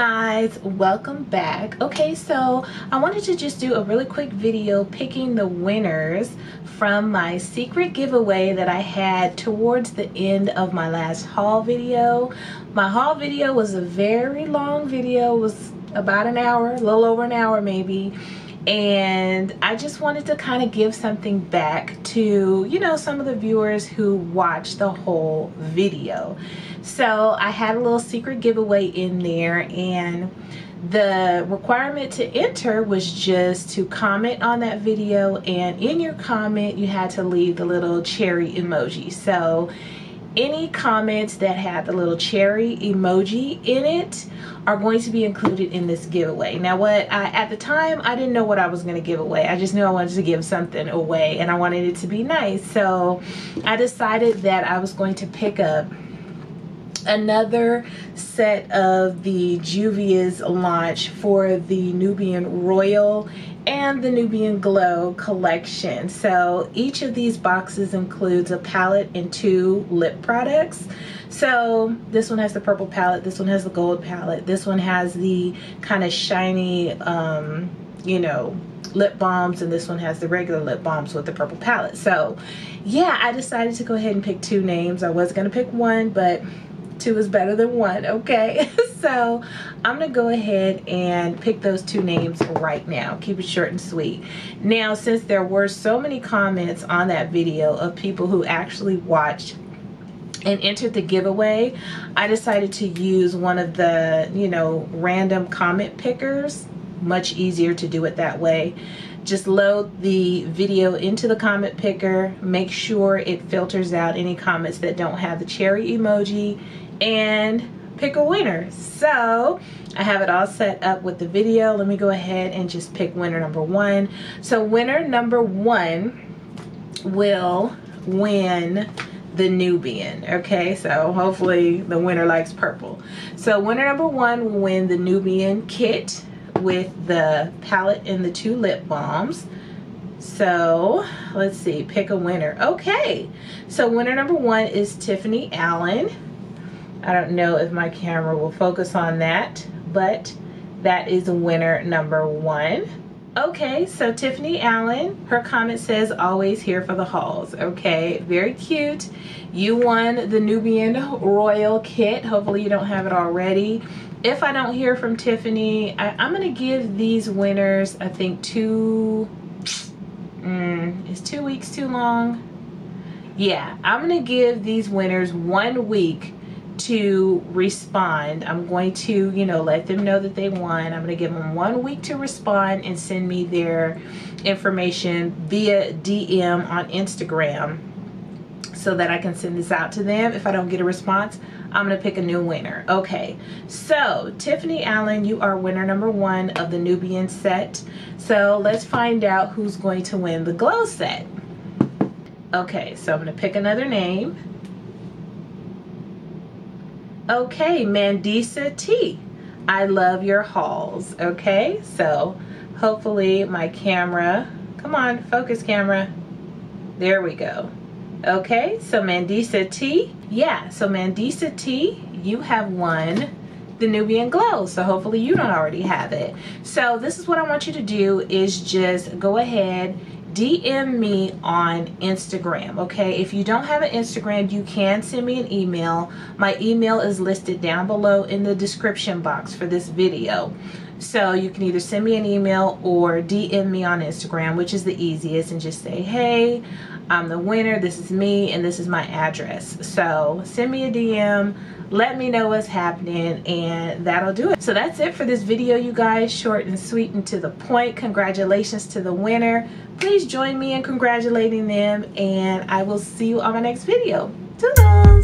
guys welcome back. Okay so i wanted to just do a really quick video picking the winners from my secret giveaway that i had towards the end of my last haul video. My haul video was a very long video. Was about an hour a little over an hour maybe and I just wanted to kind of give something back to you know some of the viewers who watched the whole video. So I had a little secret giveaway in there and the requirement to enter was just to comment on that video and in your comment you had to leave the little cherry emoji. So any comments that had the little cherry emoji in it are going to be included in this giveaway. Now what I, at the time I didn't know what I was going to give away. I just knew I wanted to give something away and I wanted it to be nice. So I decided that I was going to pick up another set of the Juvia's launch for the Nubian Royal and the Nubian Glow collection. So each of these boxes includes a palette and two lip products. So this one has the purple palette, this one has the gold palette, this one has the kind of shiny, um, you know, lip balms and this one has the regular lip balms with the purple palette. So yeah, I decided to go ahead and pick two names. I was to pick one, but two is better than one okay? So i'm gonna go ahead and pick those two names right now. Keep it short and sweet. Now since there were so many comments on that video of people who actually watched and entered the giveaway i decided to use one of the you know random comment pickers much easier to do it that way just load the video into the comment picker make sure it filters out any comments that don't have the cherry emoji and pick a winner. So I have it all set up with the video. Let me go ahead and just pick winner number one. So winner number one will win the Nubian. Okay, so hopefully the winner likes purple. So winner number one will win the Nubian kit with the palette and the two lip balms. So let's see, pick a winner. Okay, so winner number one is Tiffany Allen. I don't know if my camera will focus on that, but that is winner number one. Okay, so Tiffany Allen, her comment says always here for the hauls. Okay, very cute. You won the Nubian Royal kit. Hopefully you don't have it already. If I don't hear from Tiffany, I, am going to give these winners, I think two, mm, is two weeks too long? Yeah, I'm going to give these winners one week to respond. I'm going to, you know, let them know that they won. I'm going to give them one week to respond and send me their information via DM on Instagram so that I can send this out to them. If I don't get a response, I'm to pick a new winner. Okay, so Tiffany Allen, you are winner number one of the Nubian set. So let's find out who's going to win the glow set. Okay, so I'm to pick another name. Okay, Mandisa T. I love your hauls. Okay, so hopefully my camera, come on, focus camera. There we go. Okay, so Mandisa T. Yeah, so Mandisa T, you have won the Nubian Glow. So hopefully you don't already have it. So this is what I want you to do is just go ahead DM me on Instagram, okay? If you don't have an Instagram, you can send me an email. My email is listed down below in the description box for this video. So you can either send me an email or DM me on Instagram, which is the easiest, and just say, hey, I'm the winner, this is me, and this is my address. So send me a DM, let me know what's happening, and that'll do it. So that's it for this video, you guys. Short and sweet and to the point. Congratulations to the winner. Please join me in congratulating them, and I will see you on my next video. Toodles!